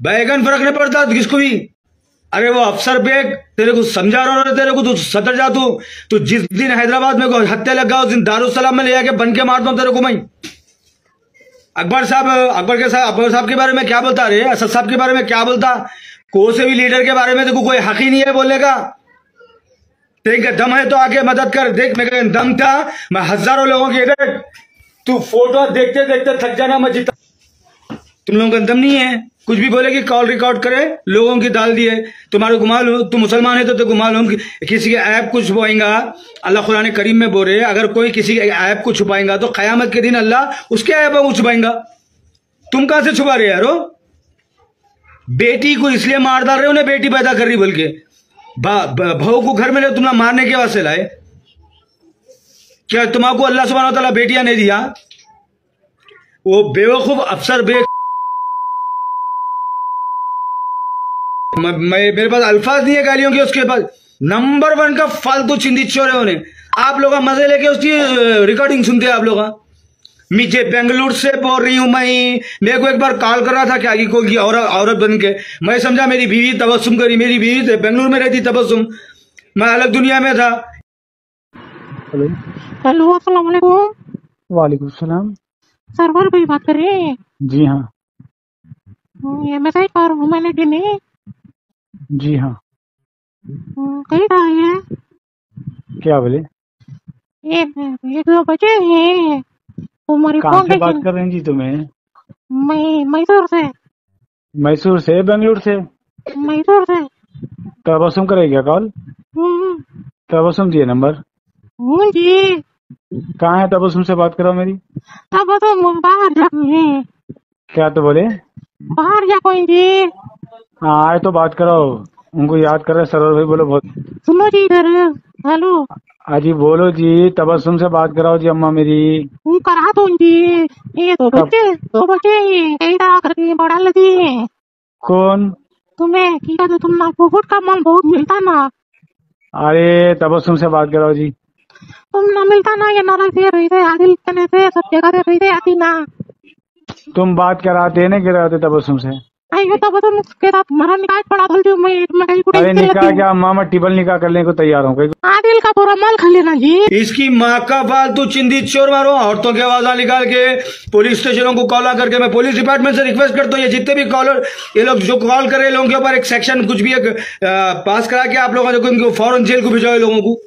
बैगन फ़र्क नहीं पड़ता किसको भी? अरे वो अफसर बेग तेरे को समझा रहा हूँ, तेरे को तू सतर जा तू। तू जिस दिन हैदराबाद में हत्या लगा उस दिन दारुसलाम में ले जाके बन के मारता हूँ तेरे को मैं। अकबर साहब, अकबर के साहब, अकबर साहब के बारे में क्या बोलता? अरे असद साहब के बारे में क्या बोलता? को से भी लीडर के बारे में तो कोई हक ही नहीं है बोलने का देख दम है तो आके मदद कर, देख मेरे दम था, मैं हज़ारों लोगों की देख तू फ़ोटो देखते देखते थक जाना, मैं जीता तुम लोगों का दम नहीं है? कुछ भी बोले कि कॉल रिकॉर्ड करे लोगों की डाल दिए। तुम्हारे घुमा लो तुम मुसलमान है तो, तो घुमा लो किसी के ऐप को छुपाएँगा। अल्लाह कुरान करीम में बोले अगर कोई किसी के ऐप को छुपाएँगा तो कयामत के दिन अल्लाह उसके ऐप को छुपाएँगा। तुम कहाँ से छुपा रहे यारो? बेटी को इसलिए मार डाल रहे हो ना बेटी पैदा कर रही बोल के। भाव को घर में तुमने मारने के वास्ते लाए। क्या तुम्हारा अल्लाह सुबहाना बेटियाँ नहीं दिया? वो बेवकूफ़ अफसर बे मेरे पास अल्फाज नहीं है गालियों के उसके पास नंबर वन का फालतू चिंदी चोर है उन्हें आप लोग मज़े लेके उसकी रिकॉर्डिंग सुनते हैं आप लोग मुझे बेंगलुरु से बोल रही हूँ मैं। मेरे को एक बार कॉल कर रहा था क्या कोई औरत औरत बन के। मैं समझा मेरी बीवी तबस्सुम करी मेरी बीवी से बेंगलुरु में रहती तबस्सुम। मैं अलग दुनिया में था। हेलो। हेलो अस्सलाम वालेकुम। वालेकुम सलाम। सरवर भाई बात कर रहे हैं? जी हाँ। ये मैसेज पर ह्यूमैनिटी ने जी हाँ। कहीं रहा है? क्या बोले? ये ये दो बचे हैं। तुम्हारी कहाँ से बात कर रहे हैं जी तुम्हें? मैं मैसूर से। मैसूर से बेंगलुरु से? मैसूर से। तबसुम करेगा कॉल? हम्म, तबसुम दिए नंबर। जी। कहाँ है तबसुम से बात करो मेरी। तब तो बाहर जा क्या तो बोले? बाहर जा कोई जी। हाँ आए तो बात करो उनको याद कर रहे सरोवर भाई बोलो बहुत सुनो जी इधर हेलो। अजी बोलो जी तबसुम से बात कराओ जी अम्मा मेरी। हूँ करा दो जी। ये दो बच्चे दो बच्चे हैं तरह करके बड़ा लगी। है कौन? तुम्हें किया तो तुम ना फुट का माल बहुत मिलता ना। अरे तबसुम से बात कराओ जी। तुम ना मिलता ना ये नारा से रही थे आदिल से सब जगह से रही थे आती ना। तुम बात कराते ना कराते तबसुम से आइए तब तुम उसके साथ तुम्हारा निकाह पड़ा धल दूँ मैं मैं कहीं कुछ अरे निकाह क्या अम्मा टिबल निकाह करने को तैयार हूँ आदिल का पूरा माल खा लेना जी इसकी माँ का फालतू चिंदी चोर मारो औरतों की आवाजा निकाल के पुलिस स्टेशनों को कॉल करके मैं पुलिस डिपार्टमेंट से रिक्वेस्ट करता हूँ ये जितने भी कॉलर ये लोग जो कॉल कर रहे हैं लोगों के ऊपर एक सेक्शन कुछ भी एक पास करा के आप लोगों ने उनको फ़ौरन जेल को भिजवाए लोगों को।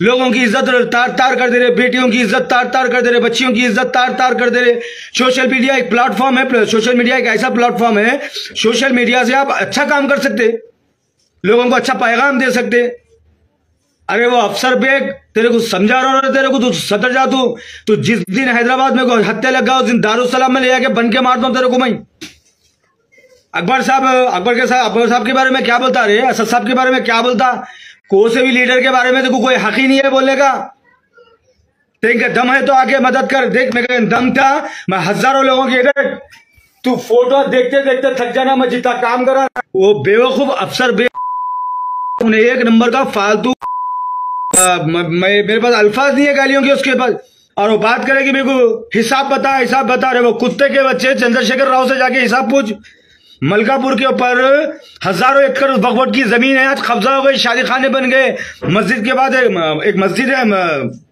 लोगों की इज़्ज़त तार तार कर दे रहे, बेटियों की इज़्ज़त तार तार कर दे रहे, बच्चियों की इज़्ज़त तार तार कर दे रहे। सोशल मीडिया एक प्लेटफॉर्म है, सोशल मीडिया एक ऐसा प्लेटफॉर्म है, सोशल मीडिया से आप अच्छा काम कर सकते, लोगों को अच्छा पैगाम दे सकते। अरे वो अफसर बेग तेरे को समझा रहा हूँ, तेरे को तू सतर जा तू तू जिस दिन हैदराबाद में हत्या लगा उस दिन दारुसलाम में ले जाके बन के मारता हूँ तेरे को मैं। अकबर साहब, अकबर के साहब, अकबर साहब के बारे में क्या बोलता? रे असद साहब के बारे में क्या बोलता? को से भी लीडर के बारे में तो कोई हक ही नहीं है बोलने का। देख दम है तो आके मदद कर, देख मेरे दम था, मैं हज़ारों लोगों की देख तू फ़ोटो देखते देखते थक जाना, मैं जितना काम करा वो बेवकूफ़ अफसर, बे उन्हें एक नंबर का फालतू मैं, मेरे पास अल्फाज नहीं है गालियों के उसके पास। और वो बात करेगी मेरे को, हिसाब बता हिसाब बता रहे, वो कुत्ते के बच्चे चंद्रशेखर राव से जाके हिसाब पूछ। मलकापुर के ऊपर हज़ारों एकड़ बगवट की ज़मीन है। आज कब्जा हो गई शादी खाने बन गए। मस्जिद के बाद एक, मस्जिद है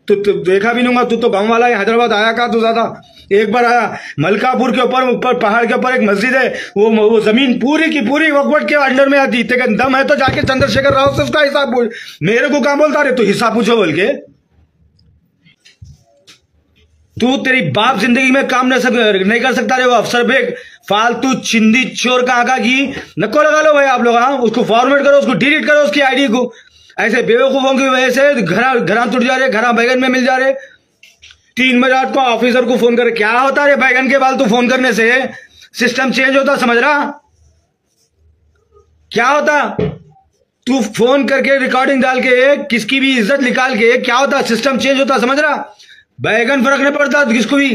तू तु, देखा भी नहीं तू तो गाँव वाला है हैदराबाद आया का तू ज़्यादा? एक बार आया मलकापुर के ऊपर ऊपर पहाड़ के ऊपर एक मस्जिद है। वो वो ज़मीन पूरी की पूरी वकवट के अंडर में आती। तेरे दम है तो जाके चंद्रशेखर राव से उसका हिसाब पूछ। मेरे को कहा बोलता? रे तू हिसाब पूछो बोल के। तू तेरी बाप ज़िंदगी में काम नहीं, नहीं कर सकता रे वो अफसर। बेग फालतू चिंदी चोर का आका की। नको लगा लो भाई आप लोग हाँ? उसको फॉर्मेट करो, उसको डिलीट करो, उसकी आईडी को। ऐसे बेवकूफों की वजह से घर घर टूट जा रहे, घर बैगन में मिल जा रहे। तीन बजे रात को ऑफिसर को फ़ोन करे, क्या होता रे बैगन के बाल तू फ़ोन करने से? सिस्टम चेंज होता, समझ रहा? क्या होता? तू फ़ोन करके रिकॉर्डिंग डाल के, किसकी भी इज़्ज़त निकाल के, क्या होता? सिस्टम चेंज होता, समझ रहा? बैगन फ़र्क नहीं पड़ता, किसको भी।